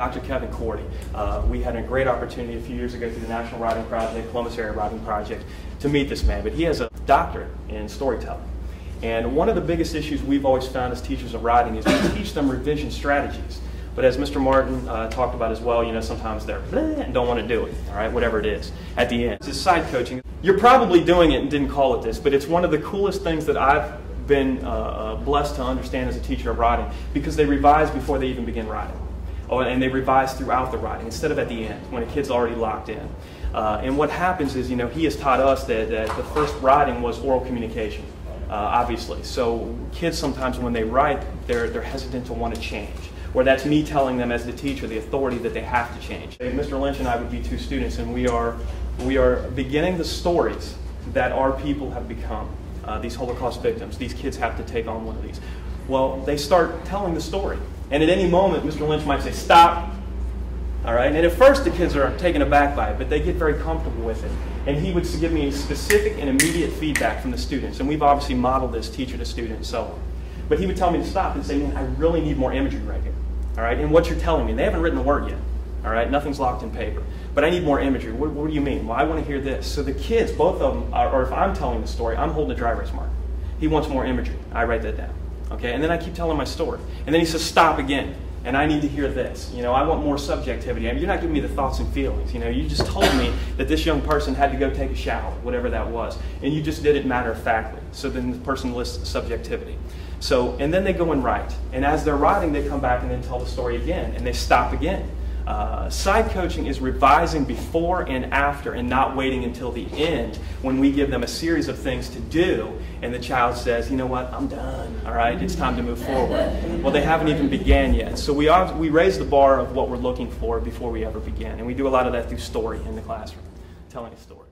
Dr. Kevin Cordi. Uh, we had a great opportunity a few years ago through the National Writing Project, Columbus Area Writing Project, to meet this man. But he has a doctorate in storytelling. And one of the biggest issues we've always found as teachers of writing is we teach them revision strategies. But as Mr. Martin uh, talked about as well, you know, sometimes they're and don't want to do it, all right, whatever it is, at the end. It's side coaching. You're probably doing it and didn't call it this, but it's one of the coolest things that I've been uh, uh blessed to understand as a teacher of writing because they revise before they even begin writing. Oh, and they revise throughout the writing instead of at the end when a kid's already locked in. Uh, and what happens is, you know, he has taught us that, that the first writing was oral communication, uh, obviously. So kids sometimes when they write, they're, they're hesitant to want to change. Or that's me telling them as the teacher, the authority that they have to change. Mr. Lynch and I would be two students, and we are, we are beginning the stories that our people have become. Uh, these Holocaust victims, these kids have to take on one of these. Well, they start telling the story. And at any moment, Mr. Lynch might say, stop. All right? And at first, the kids are taken aback by it, but they get very comfortable with it. And he would give me specific and immediate feedback from the students. And we've obviously modeled this teacher to student and so on. But he would tell me to stop and say, man, I really need more imagery right here. All right? And what you're telling me, they haven't written a word yet. All right? Nothing's locked in paper. But I need more imagery. What, what do you mean? Well, I want to hear this. So the kids, both of them, are, or if I'm telling the story, I'm holding dry erase marker. He wants more imagery. I write that down. Okay, and then I keep telling my story. And then he says, stop again. And I need to hear this. You know, I want more subjectivity. I mean, you're not giving me the thoughts and feelings. You know, you just told me that this young person had to go take a shower, whatever that was. And you just did it matter of factly. So then the person lists subjectivity. So, and then they go and write. And as they're writing, they come back and then tell the story again. And they stop again. Uh, side coaching is revising before and after and not waiting until the end when we give them a series of things to do and the child says, you know what, I'm done, all right, it's time to move forward. Well, they haven't even began yet. So we, are, we raise the bar of what we're looking for before we ever begin. And we do a lot of that through story in the classroom, telling a story.